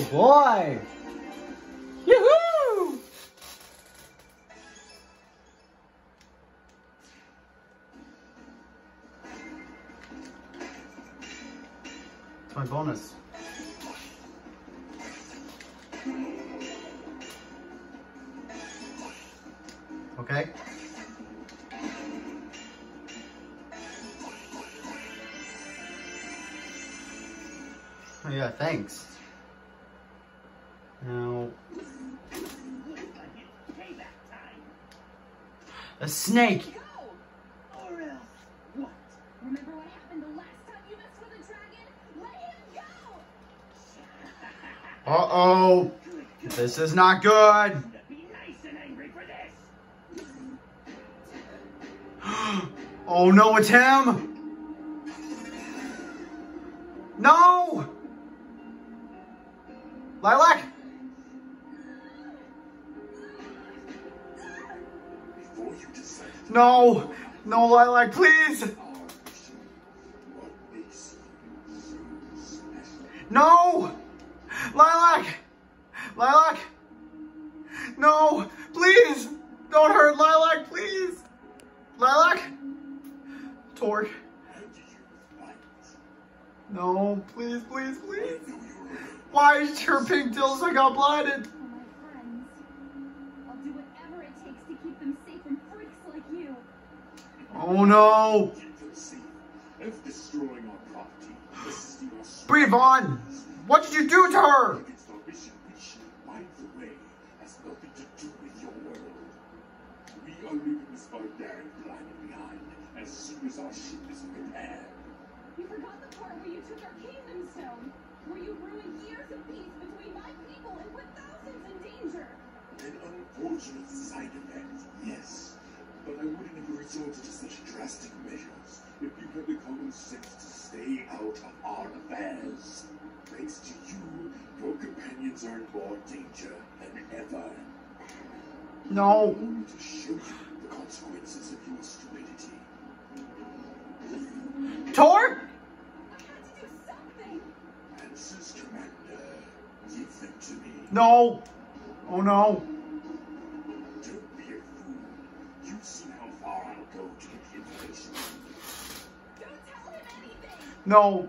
Oh boy! Yoo-hoo! It's my bonus. Okay. Oh yeah, thanks. Now, a snake. Go! Or else what? Remember what happened the last time you messed with a dragon? Let him go! Uh-oh. This is not good. Be nice and angry for this! Oh no, it's him. No. Lilac. No. No, Lilac, please. No. Lilac. Lilac. No, please. Don't hurt Lilac, please. Lilac. Torque. No, please, please, please. Why is your pigtails I got blinded? For my friends, I'll do whatever it takes to keep them safe from freaks like you. Oh no. Keep them safe. If destroying our property assisting no! Breathe on. What did you do to her? behind as soon as our. You forgot the part where you took our kingdom stone, where you ruined years of peace between my people and put thousands in danger. An unfortunate side effect, yes. But I wouldn't have resorted to such drastic measures if you had the common sense to stay out of our affairs. Thanks to you, your companions are in more danger than ever. No. Only to show you the consequences of your stupidity. Torque? I had to do something. Answers, Commander. Give them to me. No. Oh no. Go to get the information. Don't tell him anything. No.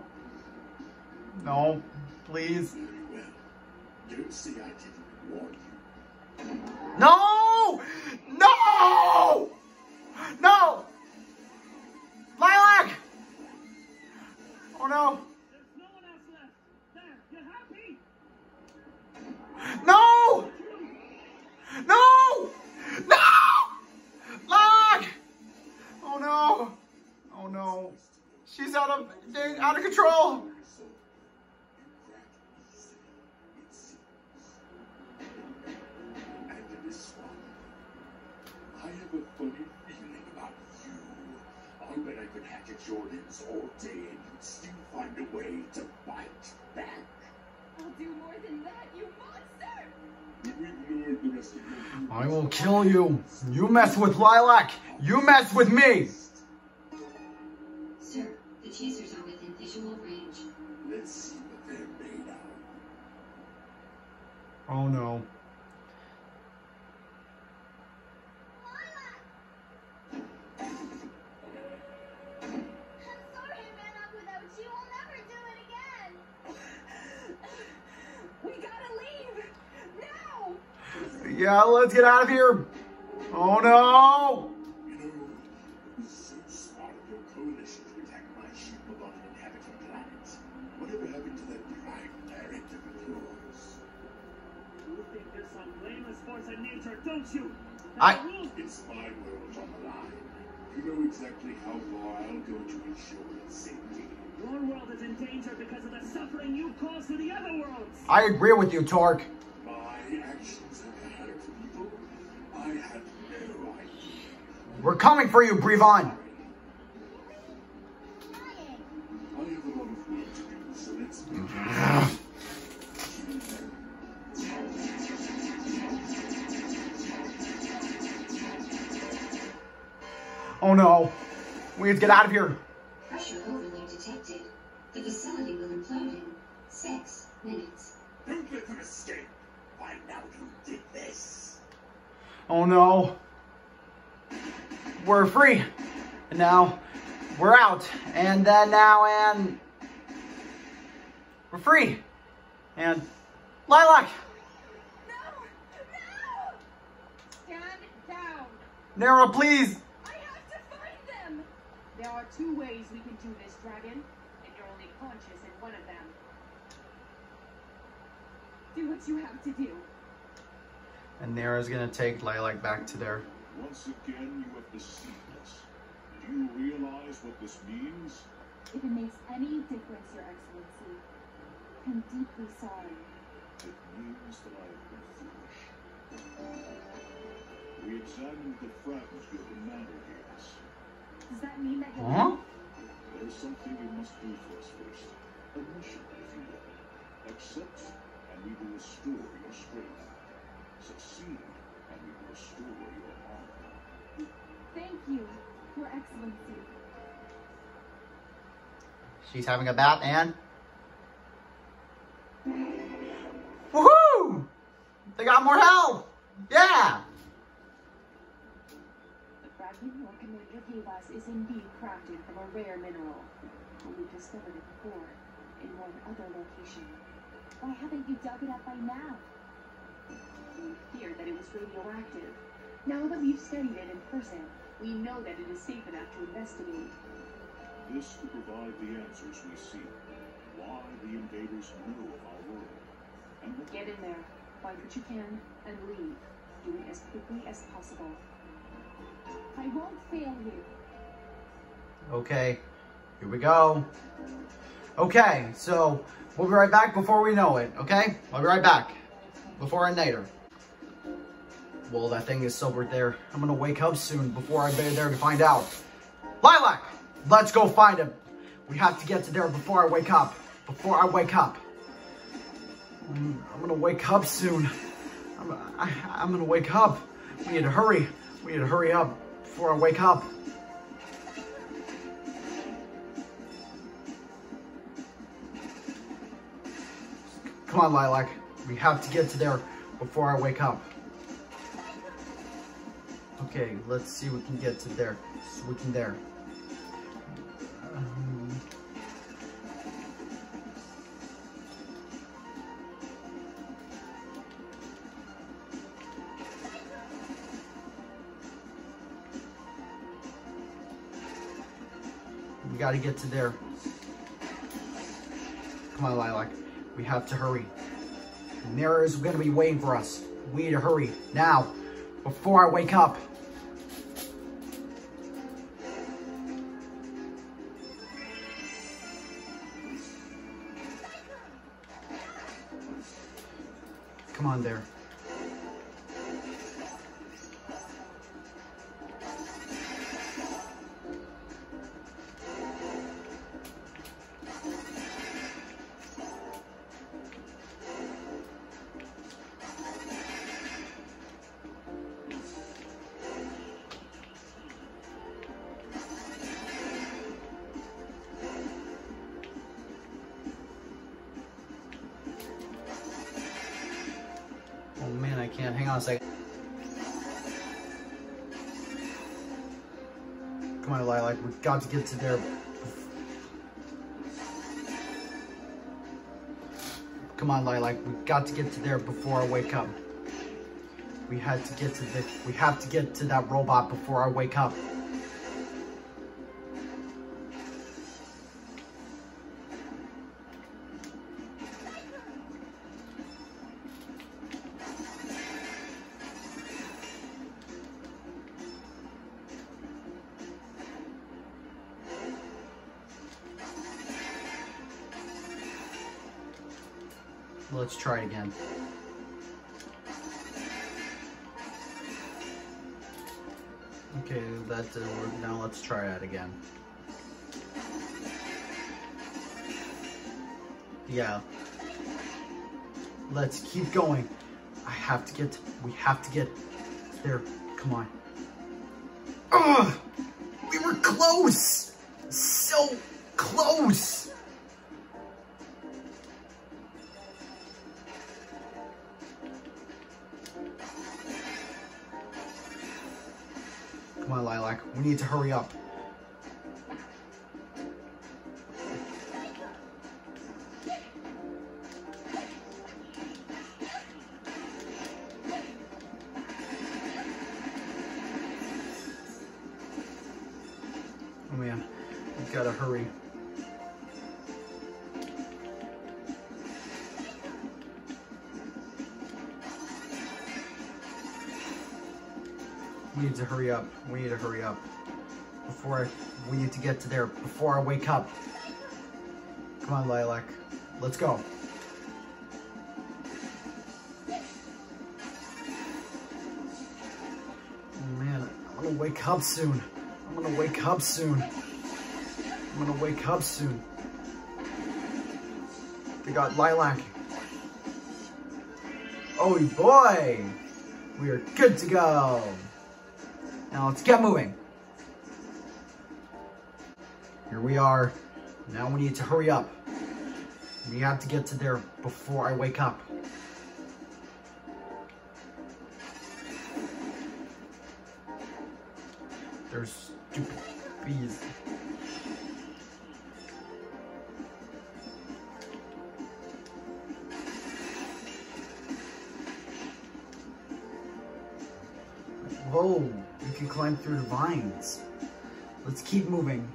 No. Please. Very well. Don't say I didn't warn you. No! No! No! Lilac! Oh no. There's no one else left. There, you're happy? No! No! No! Lilac! Oh no. Oh no. She's out of out of control. So, you crack easily, it seems. And this one, I have a funny feeling about you. I bet I could hack at your limbs all day and you'd still find a way to fight back. I'll do more than that, you monster! You ignored the rest of your I will kill you. You mess with Lilac. You mess with me. Sir, the chasers are within visual range. Let's see what they're made of. Oh no. I'm sorry I without you. I'll never do it again. we gotta leave now. Yeah, let's get out of here. Oh no. Whatever happened to that prime directive of yours? You think there's some blameless force in nature, don't you? I- There are rules. It's my world on the line. You know exactly how far I'll go to ensure its safety. Your world is in danger because of the suffering you cause to the other worlds. I agree with you, Torque. My actions have hurt people. I had no idea. We're coming for you, Brevon. Oh no. We need to get out of here. Pressure overload detected. The facility will implode in six minutes. Don't let them escape. Find out who did this. Oh no. We're free. And now we're out. And then now and we're free. And Lilac, No! No! Stand down. Nara, please. I have to find them. There are two ways we can do this, Dragon, and you're only conscious in one of them. Do what you have to do. And Nara's gonna take Lilac back to there. Once again, you have deceived us. Do you realize what this means? If it makes any difference, Your Excellency, I'm deeply sorry. It means that I have been foolish. We examined the fragments you have commanded us. Does that mean that you're Huh? There is something you must do for us first. A mission, if you will. Accept, and we will restore your strength. Succeed, and we will restore your honor. Thank you, Your Excellency. She's having a bath and Woohoo! They got more health! Yeah! The fragment your us is indeed crafted from a rare mineral. But we've discovered it before, in one other location. Why haven't you dug it up by now? We feared that it was radioactive. Now that we've studied it in person, we know that it is safe enough to investigate. This will provide the answers we seek. Why the invaders know of our world. And Get in there, find what you can, and leave. Do it as quickly as possible. I won't fail you. Okay, here we go. Okay, so we'll be right back before we know it, okay? I'll be right back. Before I nade her. Well, that thing is still right there. I'm gonna wake up soon before I be there to find out. Lilac, let's go find him. We have to get to there before I wake up. Before I wake up. Mm, I'm gonna wake up soon. I'm, I, I'm gonna wake up. We need to hurry. We need to hurry up before I wake up. Come on, Lilac. We have to get to there before I wake up. Okay, let's see if we can get to there. So we can there. Um, gotta get to there. Come on, Lilac. We have to hurry. Nara is gonna be waiting for us. We need to hurry now, before I wake up. Come on there. Man, Hang on a second. Come on, Lilac. We've got to get to there. Come on, Lilac. We've got to get to there before I wake up. We had to get to the. We have to get to that robot before I wake up. Let's try it again. Okay, that didn't work. Now let's try that again. Yeah. Let's keep going. I have to get, we have to get there. Come on. Ugh! We were close! So close! Need to hurry up. Oh man, we've gotta hurry. We need to hurry up. We need to hurry up. Before I, we need to get to there before I wake up. Come on, Lilac. Let's go. Man, I'm gonna wake up soon. I'm gonna wake up soon. I'm gonna wake up soon. They got Lilac. Oh boy! We are good to go. Now let's get moving. Here we are. Now we need to hurry up. We have to get to there before I wake up. There's stupid bees. Can climb through the vines. Let's keep moving.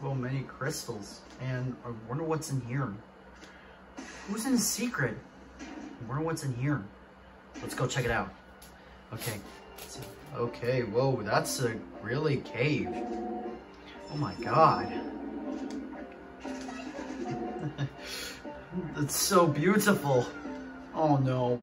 Whoa, many crystals. And I wonder what's in here. Who's in secret? I wonder what's in here. Let's go check it out. Okay. Okay, whoa, that's a really cave. Oh my god. It's so beautiful. Oh no.